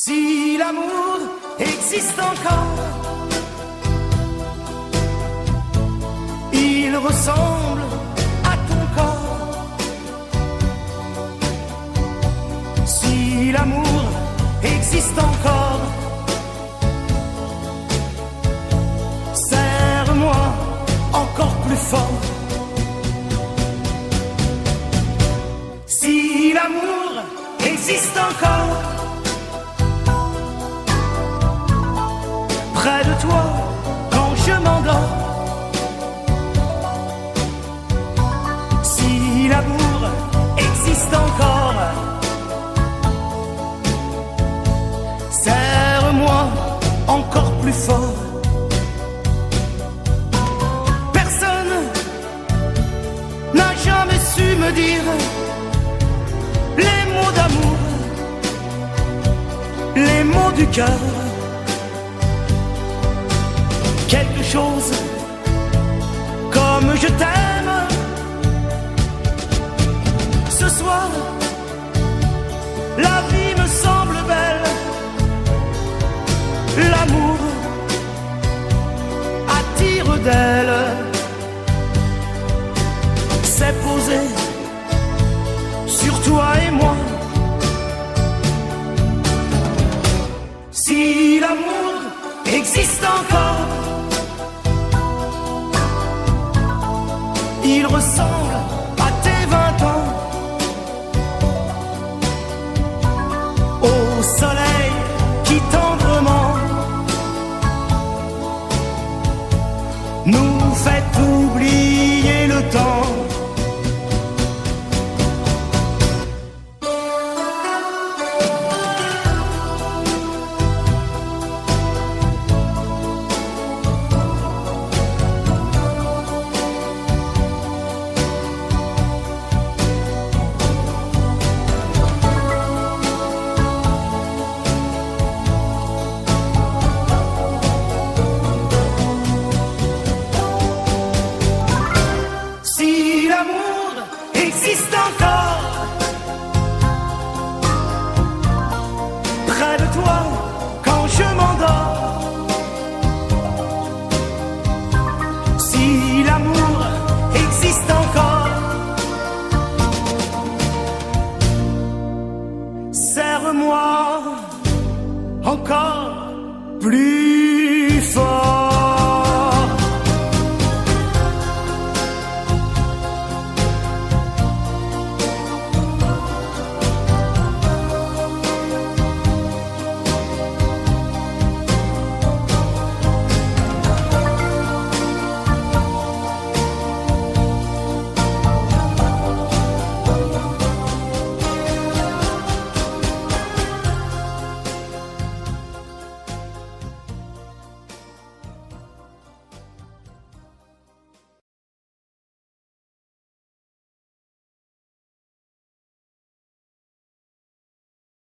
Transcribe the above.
Si l'amour existe encore, il ressemble à ton corps. Si l'amour existe encore, serre-moi encore plus fort. Si l'amour existe encore, toi quand je m'endors. Si l'amour existe encore, serre-moi encore plus fort. Personne n'a jamais su me dire les mots d'amour, les mots du cœur comme je t'aime. Ce soir, la vie me semble belle. L'amour attire d'elle. C'est posé sur toi et moi. Si l'amour existe encore. Il ressemble à tes vingt ans. Au soleil qui tendrement nous fait oublier existe encore, près de toi quand je m'endors. Si l'amour existe encore, serre-moi encore plus fort.